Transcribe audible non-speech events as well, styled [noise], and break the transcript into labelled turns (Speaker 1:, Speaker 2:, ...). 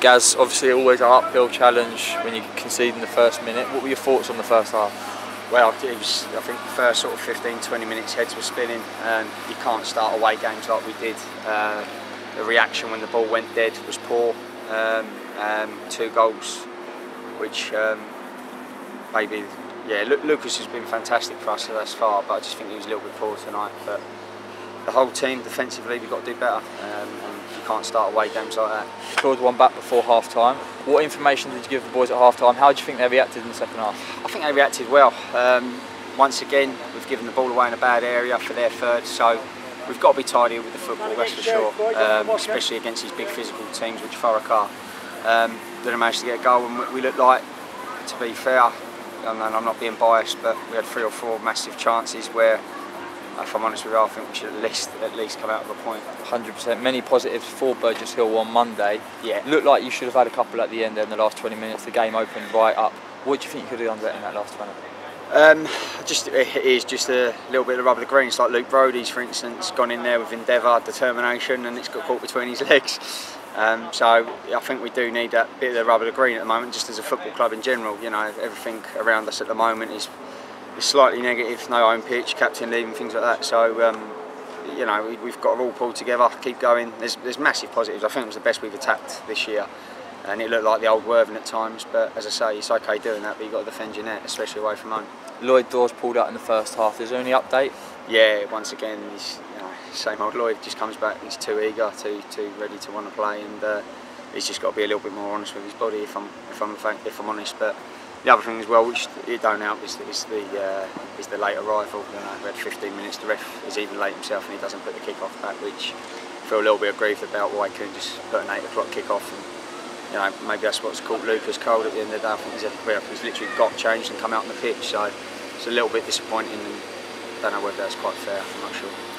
Speaker 1: Gaz, obviously always an uphill challenge when you concede in the first minute. What were your thoughts on the first half?
Speaker 2: Well, it was, I think the first sort of 15, 20 minutes heads were spinning you can't start away games like we did. Uh, the reaction when the ball went dead was poor. Um, um, two goals, which um, maybe, yeah, Lucas has been fantastic for us thus far, but I just think he was a little bit poor tonight. But the whole team defensively, we've got to do better. Um, you can't start away games like that.
Speaker 1: Scored one back before half time. What information did you give the boys at half time? How do you think they reacted in the second half?
Speaker 2: I think they reacted well. Um, once again, we've given the ball away in a bad area for their third, so we've got to be tidy with the football, that's for sure, um, especially against these big physical teams which Thurrock are. Um, didn't manage to get a goal and we looked like, to be fair, and I'm not being biased, but we had three or four massive chances where if I'm honest with you, I think we should at least at least come out with a point.
Speaker 1: 100%. Many positives for Burgess Hill on Monday.
Speaker 2: Yeah.
Speaker 1: Looked like you should have had a couple at the end there in the last 20 minutes. The game opened right up. What do you think you could have done better in that last 20?
Speaker 2: Um, just it is just a little bit of rub of the green. It's like Luke Brody's, for instance, gone in there with endeavour, determination, and it's got caught between his [laughs] legs. Um, so I think we do need that bit of the rub of the green at the moment, just as a football club in general. You know, everything around us at the moment is is slightly negative, no home pitch, captain leaving, things like that. So, um, you know, we, have got to all pull together, keep going. There's, there's massive positives. I think it was the best we've attacked this year. And it looked like the old Worthing at times, but as I say, it's okay doing that, but you've got to defend your net, especially away from home.
Speaker 1: Lloyd Dawes pulled out in the first half. Is there any update?
Speaker 2: Yeah, once again, he's you know, same old Lloyd just comes back. He's too eager, too too ready to want to play, and uh, he's just got to be a little bit more honest with his body. If I'm if I'm if I'm honest, but the other thing as well, which it don't help, is, is the uh, is the late arrival. You know, we had 15 minutes. The ref is even late himself, and he doesn't put the kick-off back, which I feel a little bit aggrieved about why couldn't just put an eight o'clock kick-off. And you know, maybe that's what's caught Lucas cold at the end of the day. I think he's, he's literally got changed and come out on the pitch, so it's a little bit disappointing. And I don't know whether that's quite fair. I'm not sure.